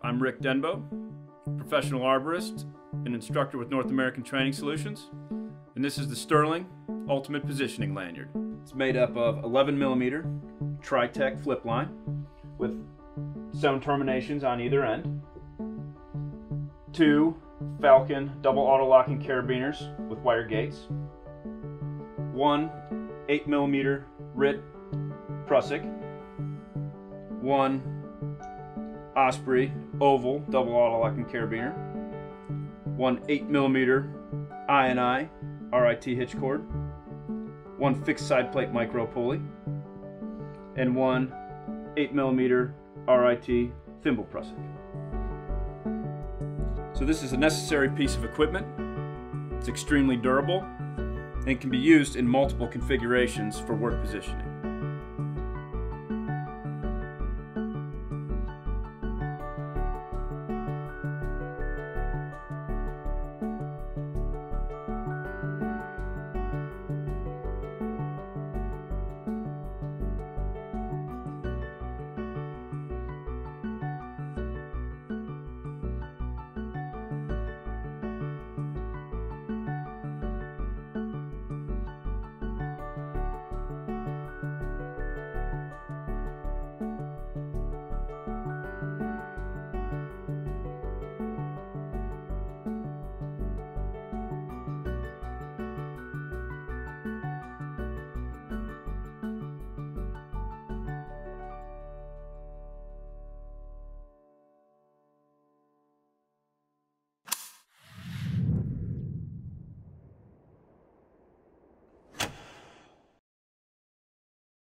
I'm Rick Denbo, professional arborist and instructor with North American Training Solutions, and this is the Sterling Ultimate Positioning Lanyard. It's made up of 11 millimeter Tri-Tech flip line with sewn terminations on either end, two Falcon double auto locking carabiners with wire gates, one 8 millimeter RIT Prusik, one Osprey oval double auto locking carabiner, one 8 millimeter INI RIT hitch cord, one fixed side plate micro pulley, and one 8 millimeter RIT thimble prusik. So this is a necessary piece of equipment. It's extremely durable and can be used in multiple configurations for work positioning.